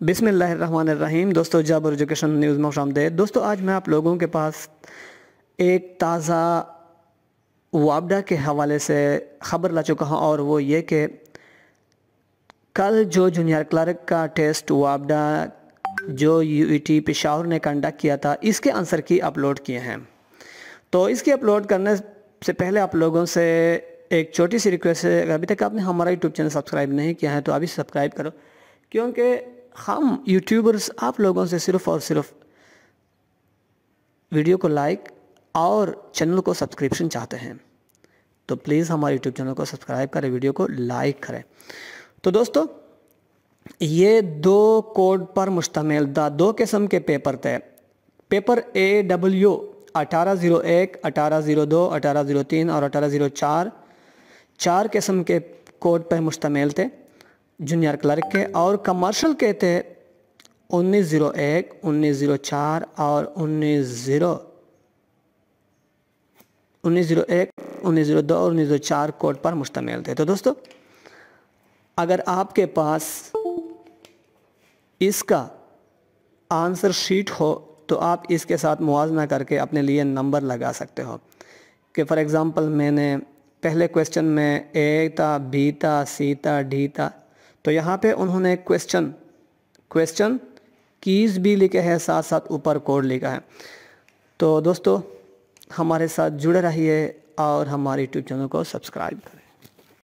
बिसमीम दोस्तों, जबर एजुकेशन न्यूज़ में आमदेद दोस्तों, आज मैं आप लोगों के पास एक ताज़ा वापडा के हवाले से ख़बर ला चुका हूँ और वो ये कि कल जो जूनियर क्लर्क का टेस्ट वापडा जो यूईटी पेशावर ने कंडक्ट किया था, इसके आंसर की अपलोड किए हैं। तो इसकी अपलोड करने से पहले आप लोगों से एक छोटी सी रिक्वेस्ट है। अभी तक आपने हमारा यूट्यूब चैनल सब्सक्राइब नहीं किया है तो अभी सब्सक्राइब करो, क्योंकि हम यूट्यूबर्स आप लोगों से सिर्फ़ और सिर्फ़ वीडियो को लाइक और चैनल को सब्सक्रिप्शन चाहते हैं। तो प्लीज़ हमारे यूट्यूब चैनल को सब्सक्राइब करें वीडियो को लाइक करें। तो दोस्तों, ये दो कोड पर मुश्तमिल, द दो किस्म के पेपर थे। पेपर ए डब्ल्यू अठारह ज़ीरो एक, अठारह ज़ीरो दो, अठारह ज़ीरो तीन और अठारह ज़ीरो चार चार किस्म के कोड पर मुश्तमिल थे। जूनियर क्लर्क के और कमर्शियल के थे उन्नीस ज़ीरो एक, उन्नीस ज़ीरो चार और उन्नीस ज़ीरो उन्नीस ज़ीरो एक, उन्नीस ज़ीरो दो और उन्नीस ज़ीरो चार कोड पर मुश्तमिल थे। तो दोस्तों, अगर आपके पास इसका आंसर शीट हो तो आप इसके साथ मुवजना करके अपने लिए नंबर लगा सकते हो। कि फॉर एग्ज़ाम्पल मैंने पहले क्वेश्चन में ए था बी था सी था डी था तो यहाँ पे उन्होंने क्वेश्चन क्वेश्चन कीज़ भी लिखे हैं साथ साथ ऊपर कोड लिखा है। तो दोस्तों, हमारे साथ जुड़े रहिए और हमारे यूट्यूब चैनल को सब्सक्राइब करें।